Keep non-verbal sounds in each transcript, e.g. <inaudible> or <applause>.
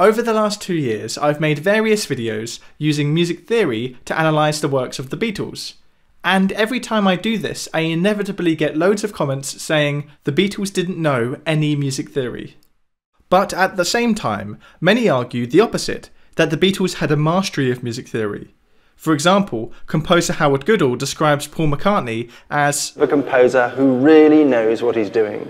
Over the last two years, I've made various videos using music theory to analyse the works of the Beatles. And every time I do this, I inevitably get loads of comments saying the Beatles didn't know any music theory. But at the same time, many argue the opposite that the Beatles had a mastery of music theory. For example, composer Howard Goodall describes Paul McCartney as a composer who really knows what he's doing.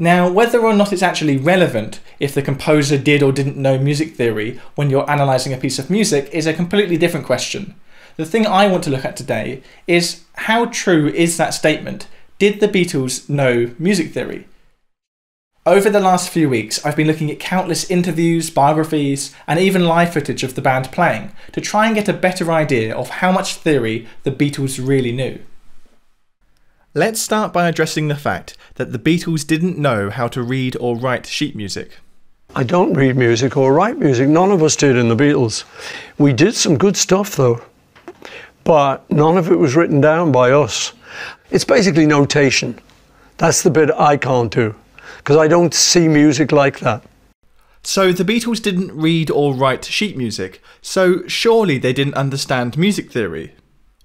Now, whether or not it's actually relevant if the composer did or didn't know music theory when you're analysing a piece of music is a completely different question. The thing I want to look at today is how true is that statement? Did the Beatles know music theory? Over the last few weeks, I've been looking at countless interviews, biographies, and even live footage of the band playing to try and get a better idea of how much theory the Beatles really knew. Let's start by addressing the fact that the Beatles didn't know how to read or write sheet music. I don't read music or write music. None of us did in the Beatles. We did some good stuff though, but none of it was written down by us. It's basically notation. That's the bit I can't do because I don't see music like that. So the Beatles didn't read or write sheet music, so surely they didn't understand music theory?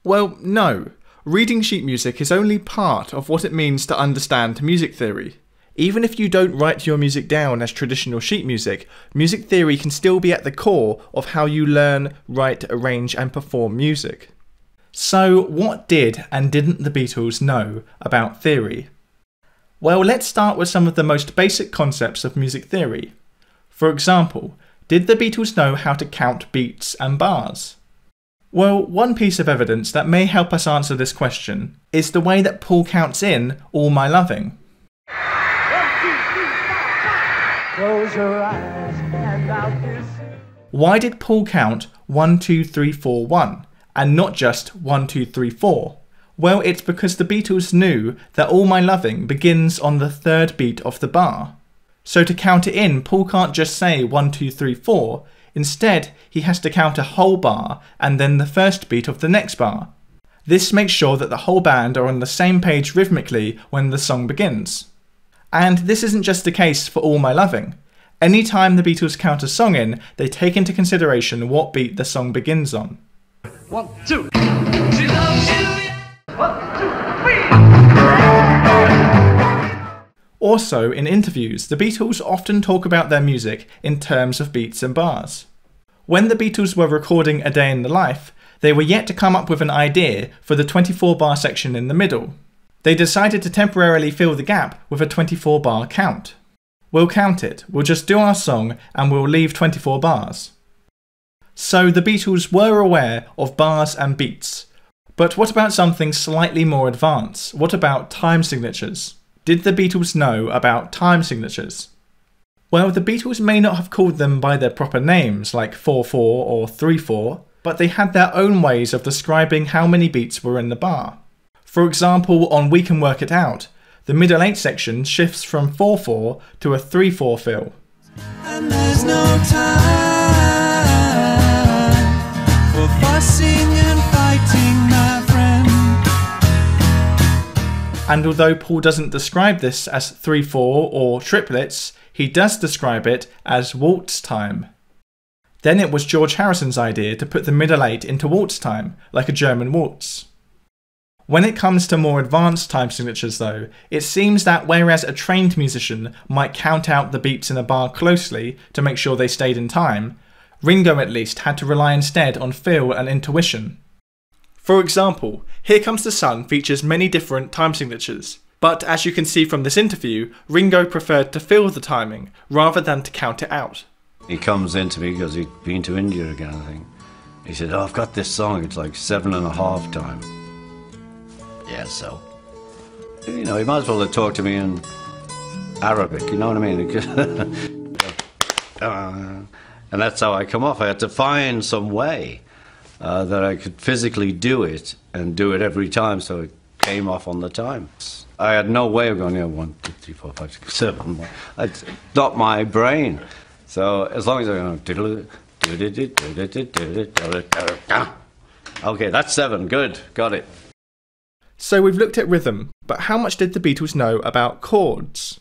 Well, no. Reading sheet music is only part of what it means to understand music theory. Even if you don't write your music down as traditional sheet music, music theory can still be at the core of how you learn, write, arrange, and perform music. So, what did and didn't the Beatles know about theory? Well, let's start with some of the most basic concepts of music theory. For example, did the Beatles know how to count beats and bars? Well, one piece of evidence that may help us answer this question is the way that Paul counts in All My Loving. Why did Paul count 1, 2, 3, 4, 1 and not just 1, 2, 3, 4? Well, it's because the Beatles knew that All My Loving begins on the third beat of the bar. So to count it in, Paul can't just say 1, 2, 3, 4, Instead, he has to count a whole bar and then the first beat of the next bar. This makes sure that the whole band are on the same page rhythmically when the song begins. And this isn't just the case for All My Loving. Anytime the Beatles count a song in, they take into consideration what beat the song begins on. One, two. One, two, three. Also, in interviews, the Beatles often talk about their music in terms of beats and bars. When the Beatles were recording A Day in the Life, they were yet to come up with an idea for the 24 bar section in the middle. They decided to temporarily fill the gap with a 24 bar count. We'll count it, we'll just do our song, and we'll leave 24 bars. So the Beatles were aware of bars and beats. But what about something slightly more advanced? What about time signatures? Did the Beatles know about time signatures? Well, the Beatles may not have called them by their proper names, like 4 4 or 3 4, but they had their own ways of describing how many beats were in the bar. For example, on We Can Work It Out, the middle 8 section shifts from 4 4 to a 3 4 fill. And although Paul doesn't describe this as 3 4 or triplets, he does describe it as waltz time. Then it was George Harrison's idea to put the middle eight into waltz time, like a German waltz. When it comes to more advanced time signatures, though, it seems that whereas a trained musician might count out the beats in a bar closely to make sure they stayed in time, Ringo at least had to rely instead on feel and intuition. For example, Here Comes the Sun features many different time signatures, but as you can see from this interview, Ringo preferred to feel the timing rather than to count it out. He comes into me because he'd been to India again, I think. He said, Oh, I've got this song, it's like seven and a half time. Yeah, so. You know, he might as well have talked to me in Arabic, you know what I mean? <laughs> uh, and that's how I come off. I had to find some way uh, that I could physically do it and do it every time so it came off on the time. I had no way of going, yeah, one, two, three, four, five, six, seven. It's not my brain. So as long as I go, okay, that's seven. Good, got it. So we've looked at rhythm, but how much did the Beatles know about chords?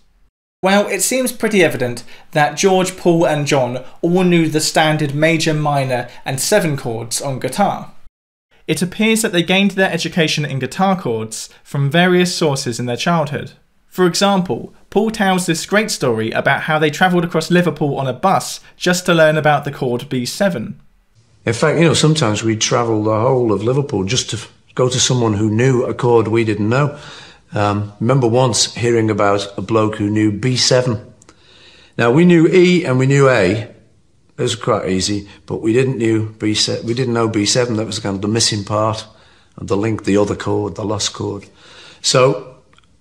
Well, it seems pretty evident that George, Paul, and John all knew the standard major, minor, and seven chords on guitar. It appears that they gained their education in guitar chords from various sources in their childhood. For example, Paul tells this great story about how they travelled across Liverpool on a bus just to learn about the chord B7. In fact, you know, sometimes we'd travel the whole of Liverpool just to go to someone who knew a chord we didn't know. Um, remember once hearing about a bloke who knew B7. Now we knew E and we knew A. It was quite easy, but we didn't knew B7. We didn't know B7. That was kind of the missing part of the link, the other chord, the lost chord. So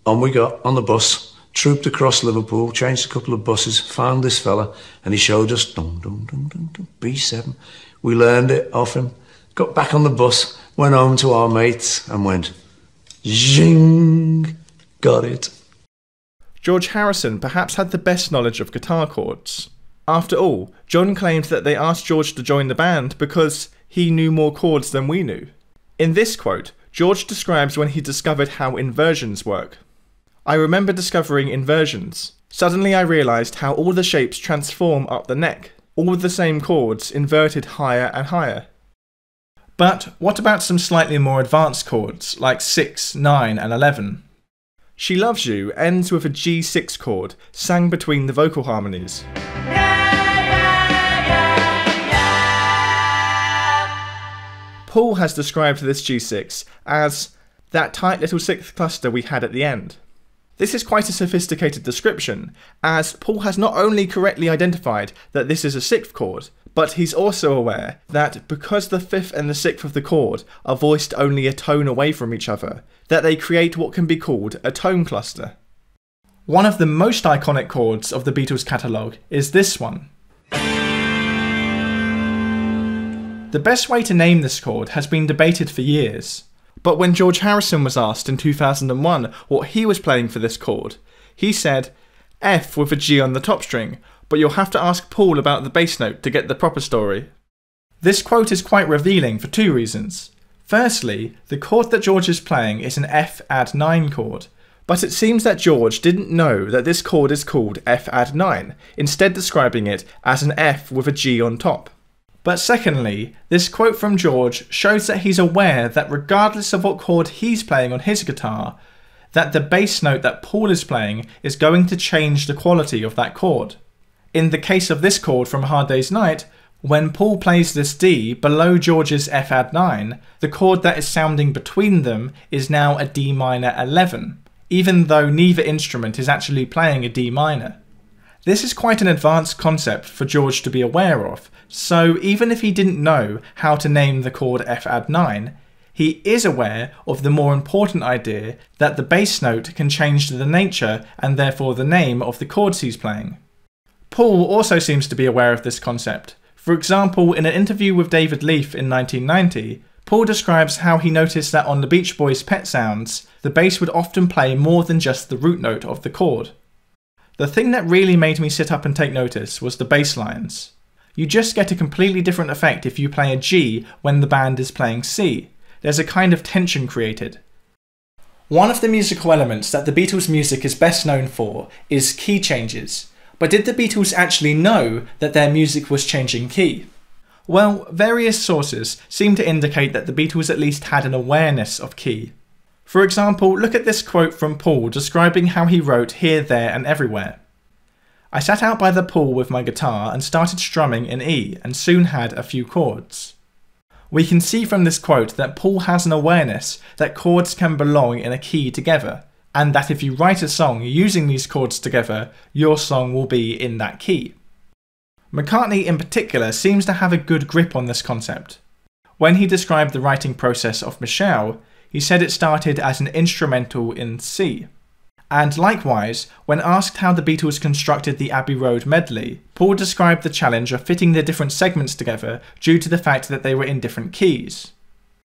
on we got on the bus, trooped across Liverpool, changed a couple of buses, found this fella, and he showed us dum, dum, dum, dum, dum, B7. We learned it off him, got back on the bus, went home to our mates, and went Zing! Got it. George Harrison perhaps had the best knowledge of guitar chords. After all, John claimed that they asked George to join the band because he knew more chords than we knew. In this quote, George describes when he discovered how inversions work. I remember discovering inversions. Suddenly I realised how all the shapes transform up the neck, all with the same chords inverted higher and higher. But what about some slightly more advanced chords, like 6, 9, and 11? She Loves You ends with a G6 chord, sang between the vocal harmonies. Paul has described this G6 as that tight little sixth cluster we had at the end. This is quite a sophisticated description, as Paul has not only correctly identified that this is a sixth chord, but he's also aware that because the fifth and the sixth of the chord are voiced only a tone away from each other, that they create what can be called a tone cluster. One of the most iconic chords of the Beatles catalogue is this one. The best way to name this chord has been debated for years, but when George Harrison was asked in 2001 what he was playing for this chord, he said F with a G on the top string, but you'll have to ask Paul about the bass note to get the proper story. This quote is quite revealing for two reasons. Firstly, the chord that George is playing is an F add 9 chord, but it seems that George didn't know that this chord is called F add 9, instead describing it as an F with a G on top. But secondly, this quote from George shows that he's aware that regardless of what chord he's playing on his guitar, that the bass note that Paul is playing is going to change the quality of that chord. In the case of this chord from Hard Day's Night, when Paul plays this D below George's F add 9, the chord that is sounding between them is now a D minor 11, even though neither instrument is actually playing a D minor. This is quite an advanced concept for George to be aware of, so even if he didn't know how to name the chord F add 9, he is aware of the more important idea that the bass note can change the nature and therefore the name of the chords he's playing. Paul also seems to be aware of this concept. For example, in an interview with David Leaf in 1990, Paul describes how he noticed that on the Beach Boys' Pet Sounds, the bass would often play more than just the root note of the chord. The thing that really made me sit up and take notice was the bass lines. You just get a completely different effect if you play a G when the band is playing C. There's a kind of tension created. One of the musical elements that the Beatles' music is best known for is key changes, but did the Beatles actually know that their music was changing key? Well, various sources seem to indicate that the Beatles at least had an awareness of key. For example, look at this quote from Paul describing how he wrote Here, There, and Everywhere. I sat out by the pool with my guitar and started strumming in E and soon had a few chords. We can see from this quote that Paul has an awareness that chords can belong in a key together, and that if you write a song using these chords together, your song will be in that key. McCartney in particular seems to have a good grip on this concept. When he described the writing process of Michelle, he said it started as an instrumental in C. And likewise, when asked how the Beatles constructed the Abbey Road medley, Paul described the challenge of fitting the different segments together due to the fact that they were in different keys.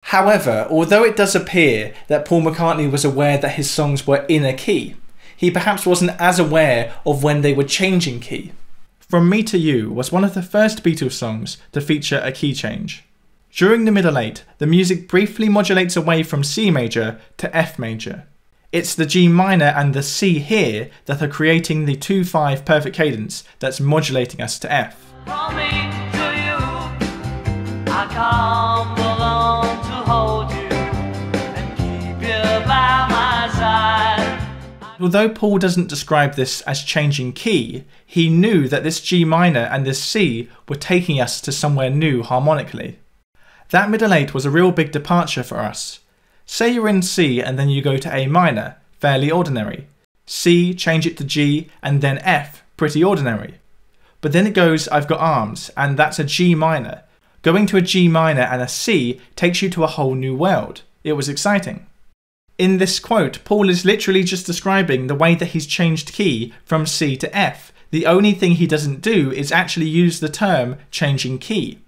However, although it does appear that Paul McCartney was aware that his songs were in a key, he perhaps wasn't as aware of when they were changing key. From Me to You was one of the first Beatles songs to feature a key change. During the middle eight, the music briefly modulates away from C major to F major. It's the G minor and the C here that are creating the 2 5 perfect cadence that's modulating us to F. Although Paul doesn't describe this as changing key, he knew that this G minor and this C were taking us to somewhere new harmonically. That middle eight was a real big departure for us. Say you're in C and then you go to A minor, fairly ordinary. C, change it to G, and then F, pretty ordinary. But then it goes, I've got arms, and that's a G minor. Going to a G minor and a C takes you to a whole new world. It was exciting. In this quote, Paul is literally just describing the way that he's changed key from C to F. The only thing he doesn't do is actually use the term changing key.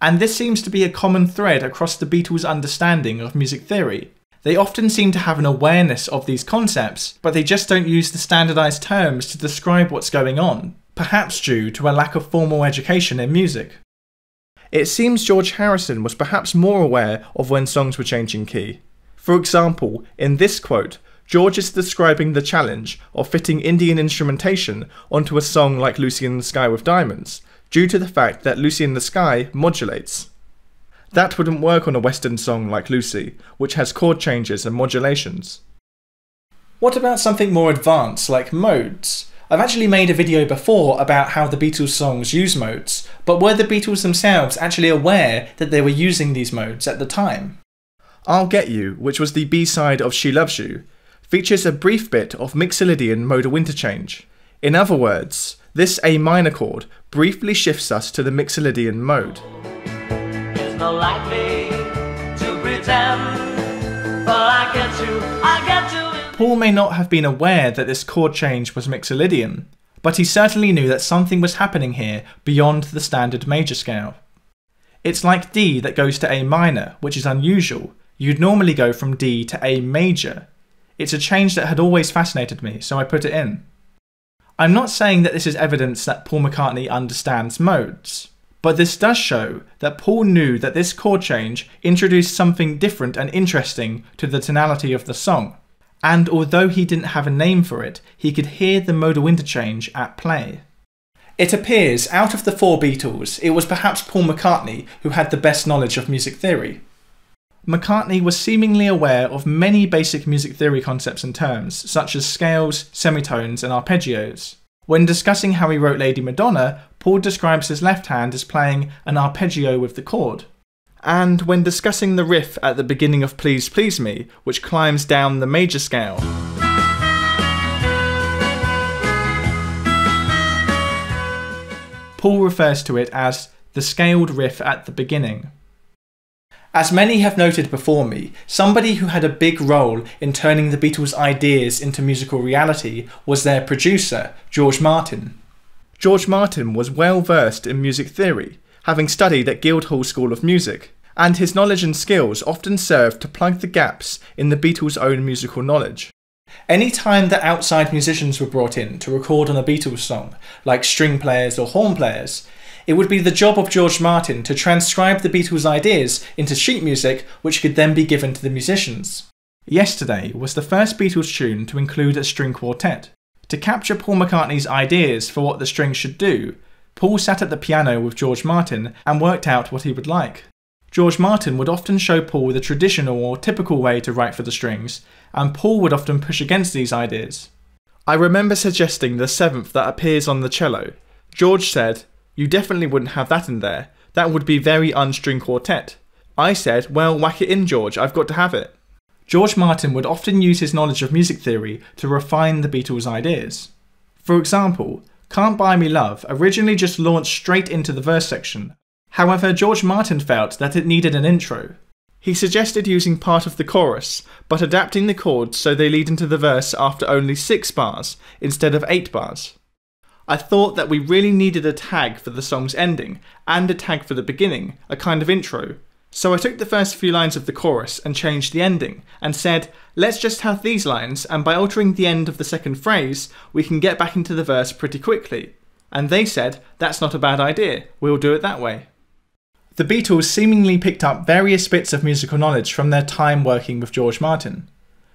And this seems to be a common thread across the Beatles' understanding of music theory. They often seem to have an awareness of these concepts, but they just don't use the standardized terms to describe what's going on, perhaps due to a lack of formal education in music. It seems George Harrison was perhaps more aware of when songs were changing key, for example, in this quote, George is describing the challenge of fitting Indian instrumentation onto a song like Lucy in the Sky with Diamonds, due to the fact that Lucy in the Sky modulates. That wouldn't work on a Western song like Lucy, which has chord changes and modulations. What about something more advanced like modes? I've actually made a video before about how the Beatles songs use modes, but were the Beatles themselves actually aware that they were using these modes at the time? I'll Get You, which was the B side of She Loves You, features a brief bit of Mixolydian modal interchange. In other words, this A minor chord briefly shifts us to the Mixolydian mode. Paul may not have been aware that this chord change was Mixolydian, but he certainly knew that something was happening here beyond the standard major scale. It's like D that goes to A minor, which is unusual, You'd normally go from D to A major. It's a change that had always fascinated me, so I put it in. I'm not saying that this is evidence that Paul McCartney understands modes, but this does show that Paul knew that this chord change introduced something different and interesting to the tonality of the song. And although he didn't have a name for it, he could hear the modal interchange at play. It appears out of the four Beatles, it was perhaps Paul McCartney who had the best knowledge of music theory. McCartney was seemingly aware of many basic music theory concepts and terms, such as scales, semitones, and arpeggios. When discussing how he wrote Lady Madonna, Paul describes his left hand as playing an arpeggio with the chord. And when discussing the riff at the beginning of Please Please Me, which climbs down the major scale, Paul refers to it as the scaled riff at the beginning. As many have noted before me, somebody who had a big role in turning the Beatles' ideas into musical reality was their producer, George Martin. George Martin was well versed in music theory, having studied at Guildhall School of Music, and his knowledge and skills often served to plug the gaps in the Beatles' own musical knowledge. Any time that outside musicians were brought in to record on a Beatles song, like string players or horn players, it would be the job of George Martin to transcribe the Beatles' ideas into sheet music, which could then be given to the musicians. Yesterday was the first Beatles tune to include a string quartet. To capture Paul McCartney's ideas for what the strings should do, Paul sat at the piano with George Martin and worked out what he would like. George Martin would often show Paul the traditional or typical way to write for the strings, and Paul would often push against these ideas. I remember suggesting the seventh that appears on the cello. George said, you definitely wouldn't have that in there. That would be very unstring quartet. I said, well, whack it in, George, I've got to have it. George Martin would often use his knowledge of music theory to refine the Beatles' ideas. For example, Can't Buy Me Love originally just launched straight into the verse section. However, George Martin felt that it needed an intro. He suggested using part of the chorus, but adapting the chords so they lead into the verse after only six bars instead of eight bars. I thought that we really needed a tag for the song's ending and a tag for the beginning, a kind of intro. So I took the first few lines of the chorus and changed the ending and said, let's just have these lines, and by altering the end of the second phrase, we can get back into the verse pretty quickly. And they said, that's not a bad idea, we'll do it that way. The Beatles seemingly picked up various bits of musical knowledge from their time working with George Martin.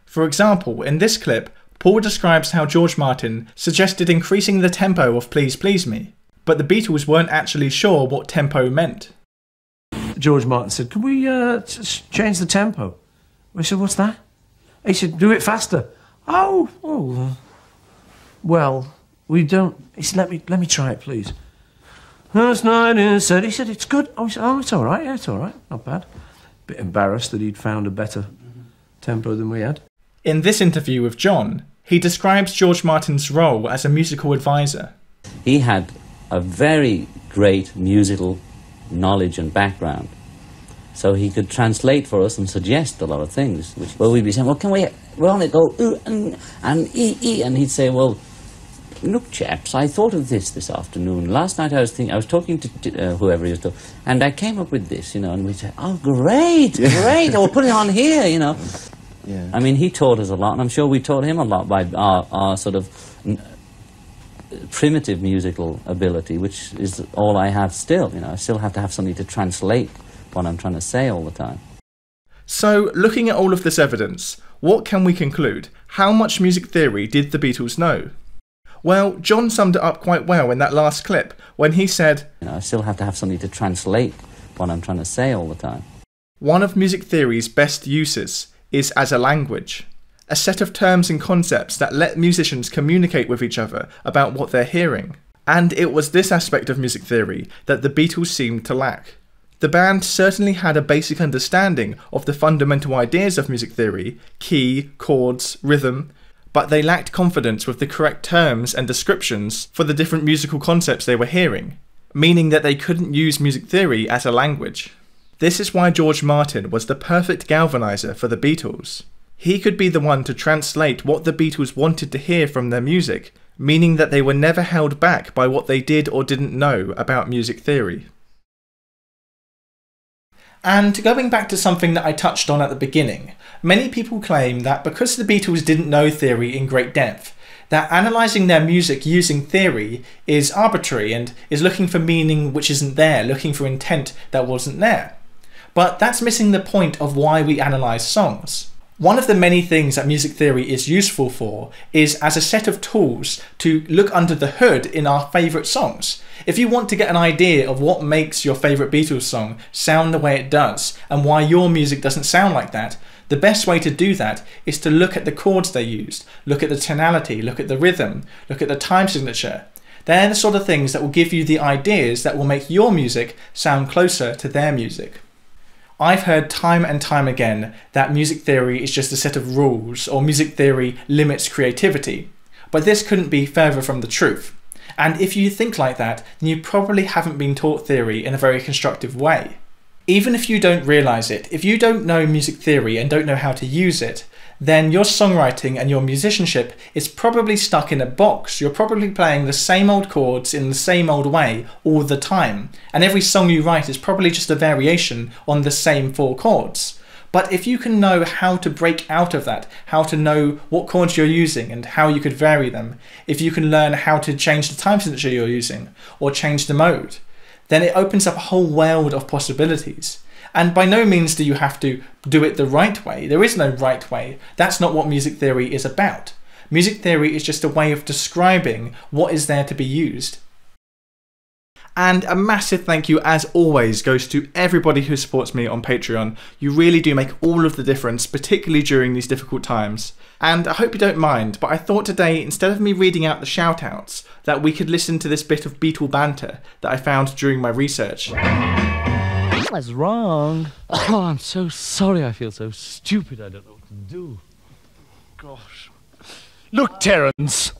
For example, in this clip, Paul describes how George Martin suggested increasing the tempo of Please Please Me, but the Beatles weren't actually sure what tempo meant. George Martin said, Can we uh, ch- change the tempo? We said, What's that? He said, Do it faster. Oh, oh. well, we don't. He said, Let me, let me try it, please. Last night he said, he said, It's good. Oh, said, oh, it's all right. Yeah, it's all right. Not bad. A bit embarrassed that he'd found a better tempo than we had. In this interview with John, he describes George Martin's role as a musical advisor. He had a very great musical knowledge and background. So he could translate for us and suggest a lot of things. Which, well, we'd be saying, well, can we, we only go ooh and, and e, e, and he'd say, well, look, chaps, I thought of this this afternoon. Last night I was thinking, I was talking to to, uh, whoever he was talking, and I came up with this, you know, and we'd say, oh, great, great, we'll put it on here, you know. <laughs> Yeah. I mean, he taught us a lot, and I'm sure we taught him a lot by our, our sort of n- primitive musical ability, which is all I have still. You know, I still have to have something to translate what I'm trying to say all the time. So, looking at all of this evidence, what can we conclude? How much music theory did the Beatles know? Well, John summed it up quite well in that last clip when he said, You know, I still have to have something to translate what I'm trying to say all the time. One of music theory's best uses is as a language, a set of terms and concepts that let musicians communicate with each other about what they're hearing. And it was this aspect of music theory that the Beatles seemed to lack. The band certainly had a basic understanding of the fundamental ideas of music theory key, chords, rhythm but they lacked confidence with the correct terms and descriptions for the different musical concepts they were hearing, meaning that they couldn't use music theory as a language. This is why George Martin was the perfect galvanizer for the Beatles. He could be the one to translate what the Beatles wanted to hear from their music, meaning that they were never held back by what they did or didn't know about music theory. And going back to something that I touched on at the beginning, many people claim that because the Beatles didn't know theory in great depth, that analysing their music using theory is arbitrary and is looking for meaning which isn't there, looking for intent that wasn't there. But that's missing the point of why we analyse songs. One of the many things that music theory is useful for is as a set of tools to look under the hood in our favourite songs. If you want to get an idea of what makes your favourite Beatles song sound the way it does and why your music doesn't sound like that, the best way to do that is to look at the chords they used, look at the tonality, look at the rhythm, look at the time signature. They're the sort of things that will give you the ideas that will make your music sound closer to their music. I've heard time and time again that music theory is just a set of rules or music theory limits creativity. But this couldn't be further from the truth. And if you think like that, then you probably haven't been taught theory in a very constructive way. Even if you don't realize it, if you don't know music theory and don't know how to use it, then your songwriting and your musicianship is probably stuck in a box. You're probably playing the same old chords in the same old way all the time. And every song you write is probably just a variation on the same four chords. But if you can know how to break out of that, how to know what chords you're using and how you could vary them, if you can learn how to change the time signature you're using or change the mode, then it opens up a whole world of possibilities. And by no means do you have to do it the right way. There is no right way. That's not what music theory is about. Music theory is just a way of describing what is there to be used. And a massive thank you, as always, goes to everybody who supports me on Patreon. You really do make all of the difference, particularly during these difficult times. And I hope you don't mind, but I thought today, instead of me reading out the shoutouts, that we could listen to this bit of Beatle banter that I found during my research. Was wrong. Oh, I'm so sorry. I feel so stupid. I don't know what to do. Gosh. Look, Terence.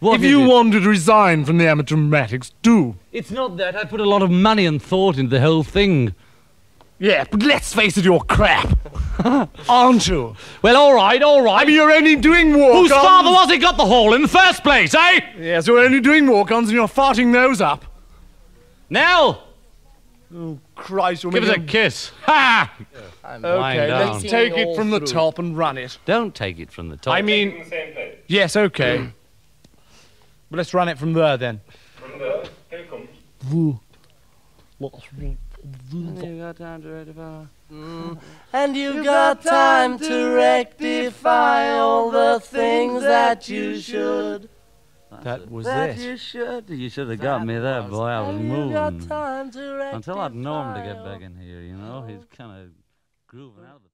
What if you it? want to resign from the amateur dramatics, do. It's not that. I put a lot of money and thought into the whole thing. Yeah, but let's face it, you're crap. <laughs> Aren't you? Well, all right, all right. I mean, you're only doing walk-ons. Whose father was it got the hall in the first place, eh? Yes, you're only doing walk-ons and you're farting those up. Nell, Oh, Christ, give us a kiss. Ha! Okay, Wind down. let's take it from the top and run it. Don't take it from the top. I mean... Yes, okay. Mm. but let's run it from there, then. From there? Here comes. And you got time to rectify. Mm. <laughs> And you got time to rectify all the things that you should. That was That it. you should. You should have got me there, boy. I was And you got moving. time to. Until I'd known him to get back in here, you know. He's kind of grooving out of the